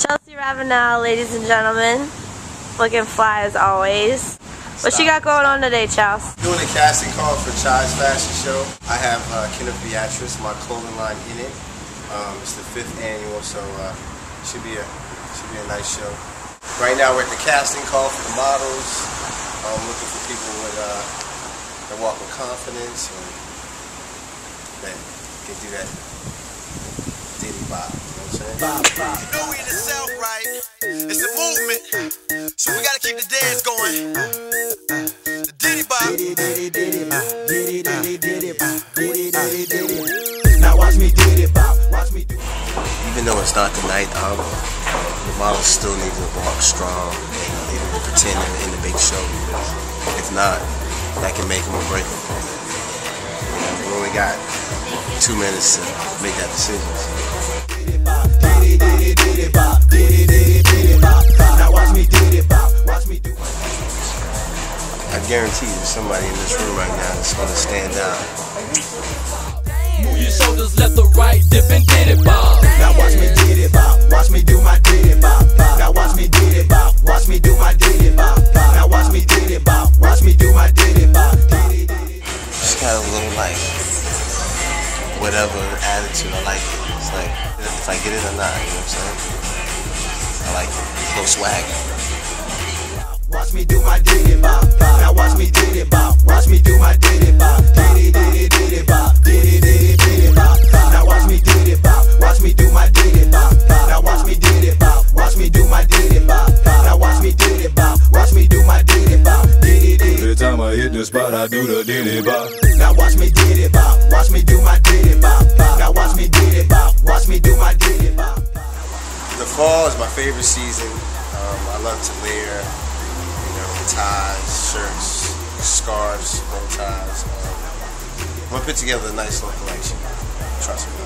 Chelsie Ravenell, ladies and gentlemen. Looking fly as always. What you got going on today, Charles? Doing a casting call for Chai's fashion show. I have uh, Kenneth Beatrice, my clothing line in it. Um, it's the fifth annual, so uh, should be a should be a nice show. Right now we're at the casting call for the models. I'm looking for people with uh, that walk with confidence and that can do that diddy bop. You know what I'm saying? You know we in the South, right? It's a movement, so we gotta keep the dance going. The Diddy Bop. Now watch me did it bop, watch me do Even though it's not the night out, the models still need to walk strong. They need to pretend they're in the big show. If not, that can make them or break them. You know, we only got two minutes to make that decision. I guarantee there's somebody in this room right now that's gonna stand out. Move your shoulders left or right, dip whatever attitude. I like it. It's like if I get it or not, you know what I'm saying? I like it. Little swag. Watch me do my did it bop. Time I hit the spot, I do the diddy bop. Now watch me did it bop, watch me do my did it bop. Now watch me did it bop, watch me do my did it bop. The fall is my favorite season. Um, I love to layer, you know, ties, shirts, scarves, bow ties. Um, I'm gonna put together a nice little collection. Trust me.